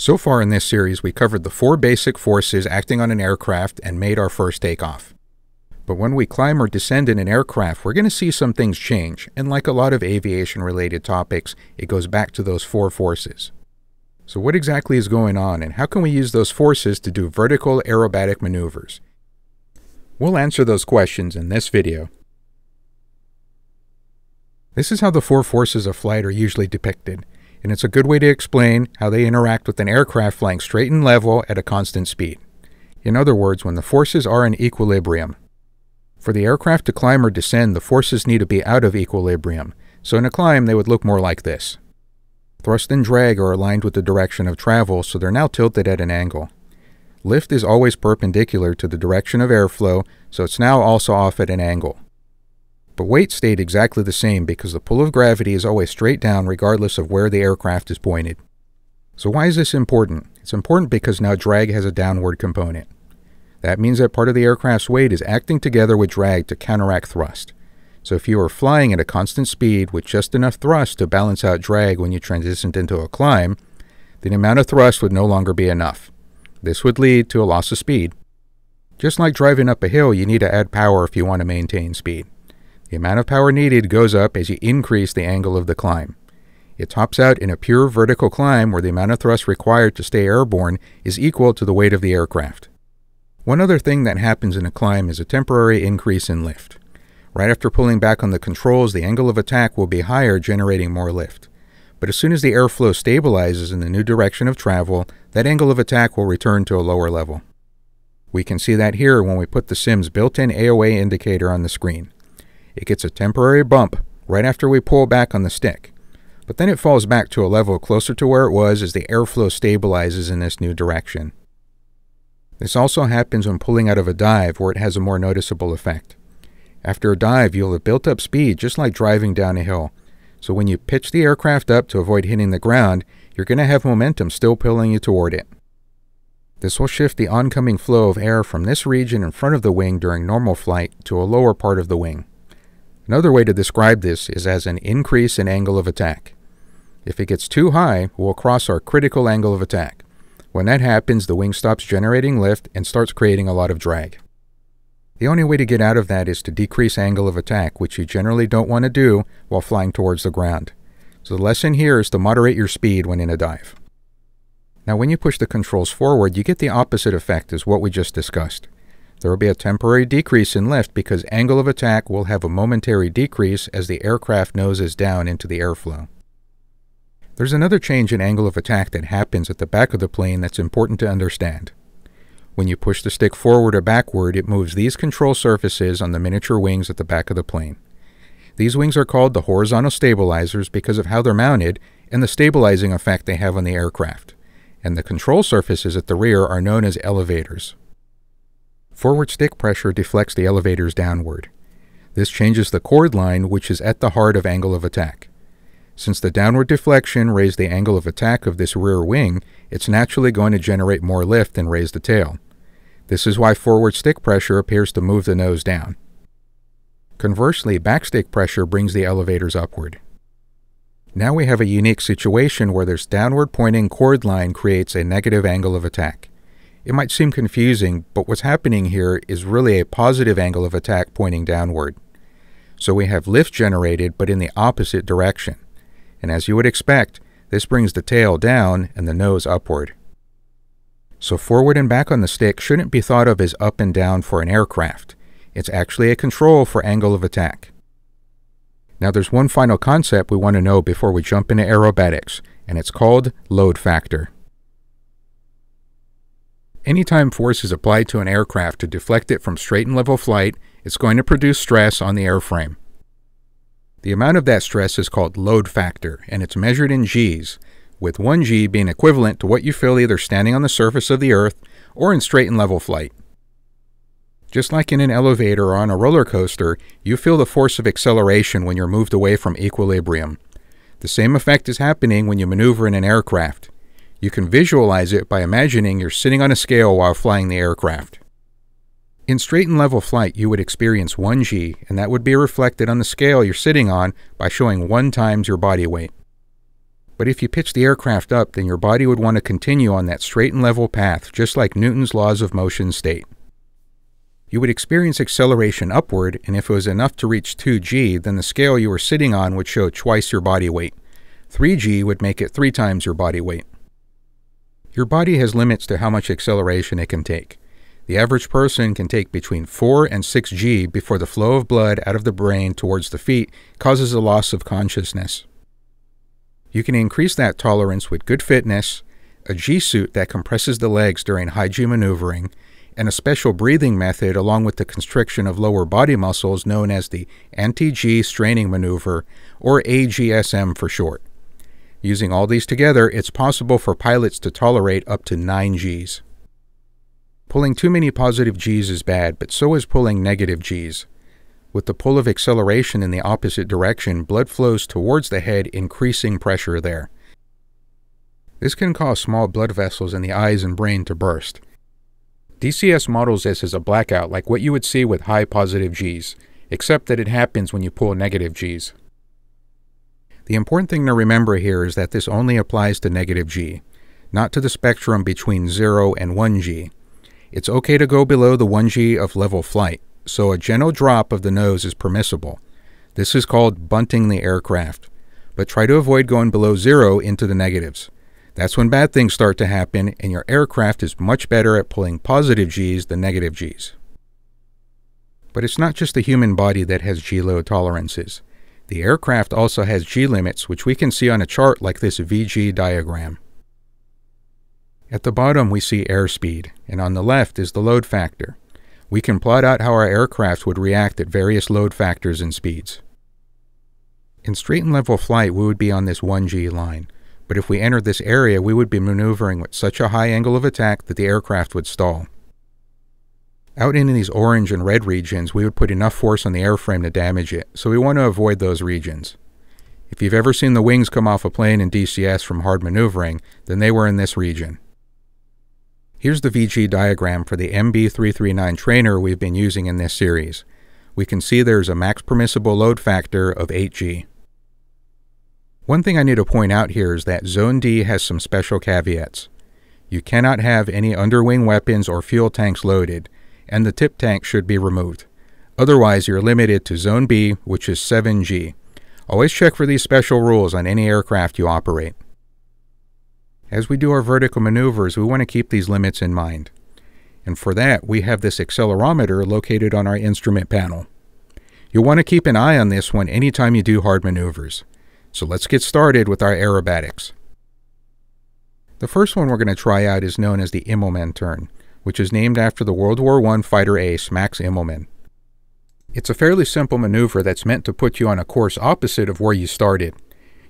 So far in this series, we covered the four basic forces acting on an aircraft and made our first takeoff. But when we climb or descend in an aircraft, we're going to see some things change, and like a lot of aviation related topics, it goes back to those four forces. So, what exactly is going on, and how can we use those forces to do vertical aerobatic maneuvers? We'll answer those questions in this video. This is how the four forces of flight are usually depicted and it's a good way to explain how they interact with an aircraft flying straight and level at a constant speed. In other words, when the forces are in equilibrium. For the aircraft to climb or descend, the forces need to be out of equilibrium, so in a climb they would look more like this. Thrust and drag are aligned with the direction of travel, so they're now tilted at an angle. Lift is always perpendicular to the direction of airflow, so it's now also off at an angle. But weight stayed exactly the same because the pull of gravity is always straight down regardless of where the aircraft is pointed. So why is this important? It's important because now drag has a downward component. That means that part of the aircraft's weight is acting together with drag to counteract thrust. So if you are flying at a constant speed with just enough thrust to balance out drag when you transitioned into a climb, the amount of thrust would no longer be enough. This would lead to a loss of speed. Just like driving up a hill, you need to add power if you want to maintain speed. The amount of power needed goes up as you increase the angle of the climb. It tops out in a pure vertical climb where the amount of thrust required to stay airborne is equal to the weight of the aircraft. One other thing that happens in a climb is a temporary increase in lift. Right after pulling back on the controls, the angle of attack will be higher, generating more lift. But as soon as the airflow stabilizes in the new direction of travel, that angle of attack will return to a lower level. We can see that here when we put the sim's built-in AOA indicator on the screen. It gets a temporary bump right after we pull back on the stick, but then it falls back to a level closer to where it was as the airflow stabilizes in this new direction. This also happens when pulling out of a dive where it has a more noticeable effect. After a dive, you'll have built up speed just like driving down a hill. So when you pitch the aircraft up to avoid hitting the ground, you're going to have momentum still pulling you toward it. This will shift the oncoming flow of air from this region in front of the wing during normal flight to a lower part of the wing. Another way to describe this is as an increase in angle of attack. If it gets too high, we'll cross our critical angle of attack. When that happens, the wing stops generating lift and starts creating a lot of drag. The only way to get out of that is to decrease angle of attack, which you generally don't want to do while flying towards the ground. So the lesson here is to moderate your speed when in a dive. Now when you push the controls forward, you get the opposite effect as what we just discussed. There will be a temporary decrease in lift because angle of attack will have a momentary decrease as the aircraft noses down into the airflow. There's another change in angle of attack that happens at the back of the plane that's important to understand. When you push the stick forward or backward, it moves these control surfaces on the miniature wings at the back of the plane. These wings are called the horizontal stabilizers because of how they're mounted and the stabilizing effect they have on the aircraft. And the control surfaces at the rear are known as elevators. Forward stick pressure deflects the elevators downward. This changes the chord line, which is at the heart of angle of attack. Since the downward deflection raised the angle of attack of this rear wing, it's naturally going to generate more lift and raise the tail. This is why forward stick pressure appears to move the nose down. Conversely, backstick pressure brings the elevators upward. Now we have a unique situation where this downward pointing chord line creates a negative angle of attack. It might seem confusing, but what's happening here is really a positive angle of attack pointing downward. So we have lift generated, but in the opposite direction. And as you would expect, this brings the tail down and the nose upward. So forward and back on the stick shouldn't be thought of as up and down for an aircraft. It's actually a control for angle of attack. Now there's one final concept we want to know before we jump into aerobatics, and it's called load factor. Anytime force is applied to an aircraft to deflect it from straight and level flight, it's going to produce stress on the airframe. The amount of that stress is called load factor, and it's measured in Gs, with 1 G being equivalent to what you feel either standing on the surface of the Earth or in straight and level flight. Just like in an elevator or on a roller coaster, you feel the force of acceleration when you're moved away from equilibrium. The same effect is happening when you maneuver in an aircraft. You can visualize it by imagining you're sitting on a scale while flying the aircraft. In straight and level flight, you would experience 1g, and that would be reflected on the scale you're sitting on by showing 1 times your body weight. But if you pitch the aircraft up, then your body would want to continue on that straight and level path, just like Newton's laws of motion state. You would experience acceleration upward, and if it was enough to reach 2g, then the scale you were sitting on would show twice your body weight. 3g would make it three times your body weight. Your body has limits to how much acceleration it can take. The average person can take between 4 and 6 g before the flow of blood out of the brain towards the feet causes a loss of consciousness. You can increase that tolerance with good fitness, a G suit that compresses the legs during high G maneuvering, and a special breathing method along with the constriction of lower body muscles known as the anti G straining maneuver, or AGSM for short. Using all these together, it's possible for pilots to tolerate up to 9 Gs. Pulling too many positive Gs is bad, but so is pulling negative Gs. With the pull of acceleration in the opposite direction, blood flows towards the head, increasing pressure there. This can cause small blood vessels in the eyes and brain to burst. DCS models this as a blackout like what you would see with high positive Gs, except that it happens when you pull negative Gs. The important thing to remember here is that this only applies to negative G, not to the spectrum between 0 and 1G. It's okay to go below the 1G of level flight, so a gentle drop of the nose is permissible. This is called bunting the aircraft. But try to avoid going below zero into the negatives. That's when bad things start to happen, and your aircraft is much better at pulling positive Gs than negative Gs. But it's not just the human body that has G load tolerances. The aircraft also has G limits, which we can see on a chart like this VG diagram. At the bottom, we see airspeed, and on the left is the load factor we can plot out how our aircraft would react at various load factors and speeds. In straight and level flight, we would be on this 1G line, but if we entered this area, we would be maneuvering with such a high angle of attack that the aircraft would stall. Out in these orange and red regions, we would put enough force on the airframe to damage it, so we want to avoid those regions. If you've ever seen the wings come off a plane in DCS from hard maneuvering, then they were in this region. Here's the VG diagram for the MB339 trainer we've been using in this series. We can see there's a max permissible load factor of 8G. One thing I need to point out here is that Zone D has some special caveats. You cannot have any underwing weapons or fuel tanks loaded, and the tip tank should be removed. Otherwise, you're limited to Zone B, which is 7G. Always check for these special rules on any aircraft you operate. As we do our vertical maneuvers, we want to keep these limits in mind. And for that, we have this accelerometer located on our instrument panel. You'll want to keep an eye on this one anytime you do hard maneuvers. So let's get started with our aerobatics. The first one we're going to try out is known as the Immelmann turn, which is named after the World War I fighter ace Max Immelmann. It's a fairly simple maneuver that's meant to put you on a course opposite of where you started.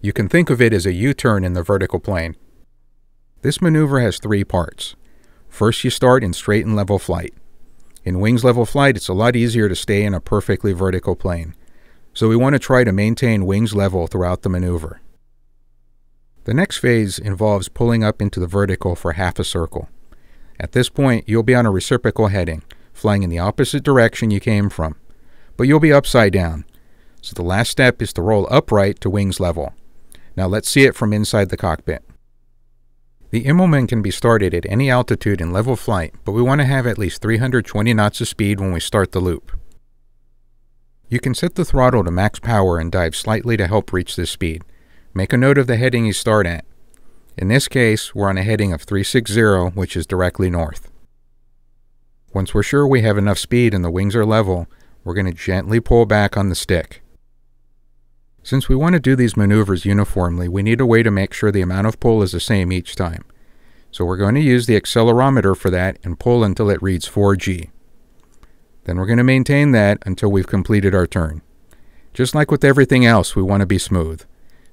You can think of it as a U-turn in the vertical plane. This maneuver has three parts. First, you start in straight and level flight. In wings level flight, it's a lot easier to stay in a perfectly vertical plane, so we want to try to maintain wings level throughout the maneuver. The next phase involves pulling up into the vertical for half a circle. At this point, you'll be on a reciprocal heading, flying in the opposite direction you came from, but you'll be upside down. So the last step is to roll upright to wings level. Now let's see it from inside the cockpit. The Immelmann can be started at any altitude in level flight, but we want to have at least 320 knots of speed when we start the loop. You can set the throttle to max power and dive slightly to help reach this speed. Make a note of the heading you start at. In this case, we're on a heading of 360, which is directly north. Once we're sure we have enough speed and the wings are level, we're going to gently pull back on the stick. Since we want to do these maneuvers uniformly, we need a way to make sure the amount of pull is the same each time. So we're going to use the accelerometer for that and pull until it reads 4G. Then we're going to maintain that until we've completed our turn. Just like with everything else, we want to be smooth.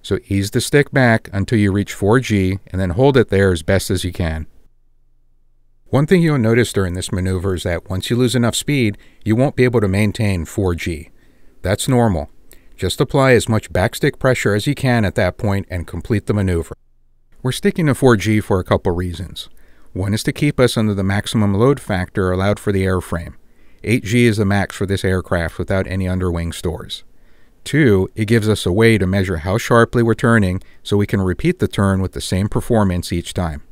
So ease the stick back until you reach 4G and then hold it there as best as you can. One thing you'll notice during this maneuver is that once you lose enough speed, you won't be able to maintain 4G. That's normal. Just apply as much backstick pressure as you can at that point and complete the maneuver. We're sticking to 4G for a couple reasons. One is to keep us under the maximum load factor allowed for the airframe. 8G is the max for this aircraft without any underwing stores. Two, it gives us a way to measure how sharply we're turning so we can repeat the turn with the same performance each time.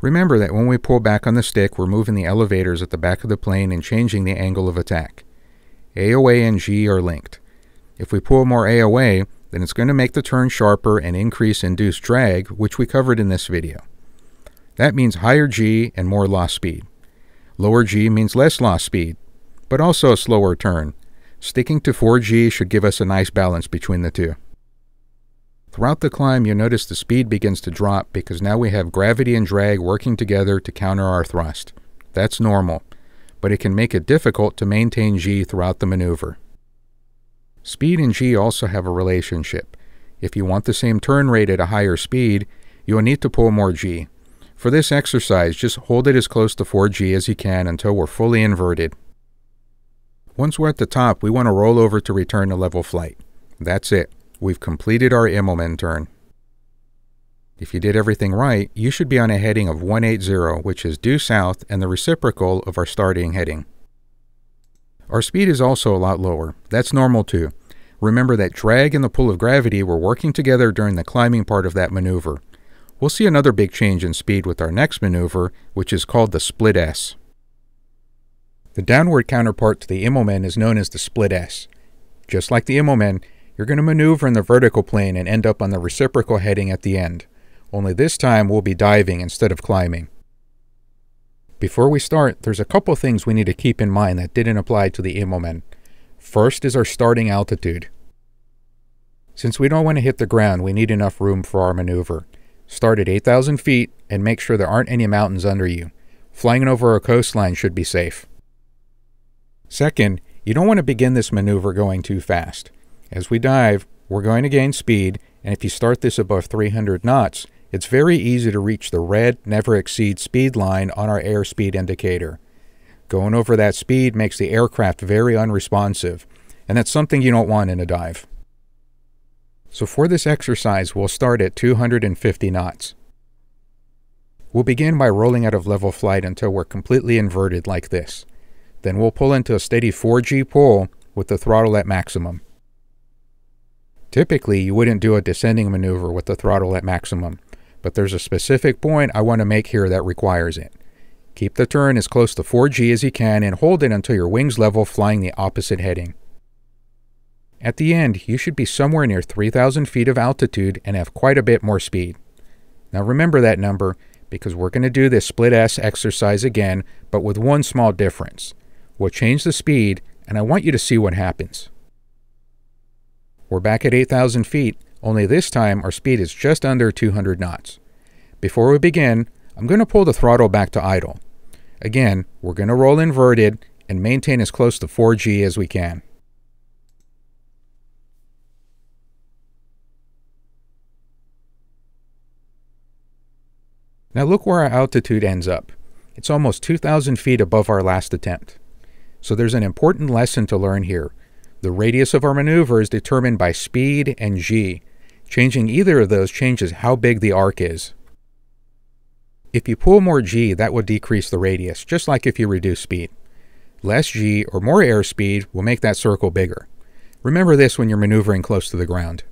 Remember that when we pull back on the stick, we're moving the elevators at the back of the plane and changing the angle of attack. AOA and G are linked. If we pull more AOA, then it's going to make the turn sharper and increase induced drag, which we covered in this video. That means higher G and more lost speed. Lower G means less lost speed, but also a slower turn. Sticking to 4G should give us a nice balance between the two. Throughout the climb, you'll notice the speed begins to drop because now we have gravity and drag working together to counter our thrust. That's normal, but it can make it difficult to maintain G throughout the maneuver. Speed and G also have a relationship. If you want the same turn rate at a higher speed, you will need to pull more G. For this exercise, just hold it as close to 4G as you can until we're fully inverted. Once we're at the top, we want to roll over to return to level flight. That's it. We've completed our Immelmann turn. If you did everything right, you should be on a heading of 180, which is due south and the reciprocal of our starting heading. Our speed is also a lot lower. That's normal too. Remember that drag and the pull of gravity were working together during the climbing part of that maneuver. We'll see another big change in speed with our next maneuver, which is called the split S. The downward counterpart to the Immelmann is known as the split S. Just like the Immelmann, you're going to maneuver in the vertical plane and end up on the reciprocal heading at the end. Only this time we'll be diving instead of climbing. Before we start, there's a couple things we need to keep in mind that didn't apply to the Immelmann. First is our starting altitude. Since we don't want to hit the ground, we need enough room for our maneuver. Start at 8,000 feet and make sure there aren't any mountains under you. Flying over a coastline should be safe. Second, you don't want to begin this maneuver going too fast. As we dive, we're going to gain speed, and if you start this above 300 knots, it's very easy to reach the red never exceed speed line on our airspeed indicator. Going over that speed makes the aircraft very unresponsive, and that's something you don't want in a dive. So for this exercise, we'll start at 250 knots. We'll begin by rolling out of level flight until we're completely inverted like this. Then we'll pull into a steady 4G pull with the throttle at maximum. Typically, you wouldn't do a descending maneuver with the throttle at maximum, but there's a specific point I want to make here that requires it. Keep the turn as close to 4G as you can and hold it until your wings level flying the opposite heading. At the end, you should be somewhere near 3,000 feet of altitude and have quite a bit more speed. Now remember that number because we're going to do this split S exercise again, but with one small difference. We'll change the speed, and I want you to see what happens. We're back at 8,000 feet, only this time our speed is just under 200 knots. Before we begin, I'm going to pull the throttle back to idle. Again, we're going to roll inverted and maintain as close to 4G as we can. Now look where our altitude ends up. It's almost 2,000 feet above our last attempt. So there's an important lesson to learn here. The radius of our maneuver is determined by speed and g. Changing either of those changes how big the arc is. If you pull more g, that will decrease the radius, just like if you reduce speed. Less g or more airspeed will make that circle bigger. Remember this when you're maneuvering close to the ground.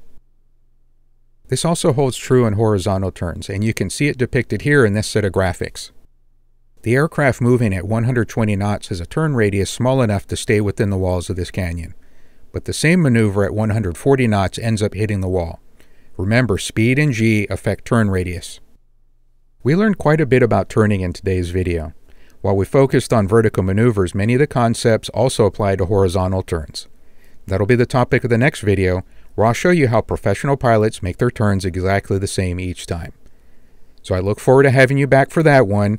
This also holds true in horizontal turns, and you can see it depicted here in this set of graphics. The aircraft moving at 120 knots has a turn radius small enough to stay within the walls of this canyon, but the same maneuver at 140 knots ends up hitting the wall. Remember, speed and g affect turn radius. We learned quite a bit about turning in today's video. While we focused on vertical maneuvers, many of the concepts also apply to horizontal turns. That'll be the topic of the next video, where I'll show you how professional pilots make their turns exactly the same each time. So I look forward to having you back for that one,